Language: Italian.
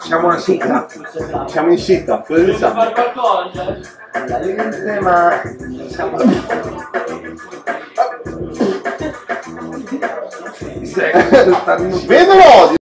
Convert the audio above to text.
Siamo una sitta. Siamo in città, cosa diciamo? fare qualcosa? Niente, ma siamo... Eh. Vedo l'odio!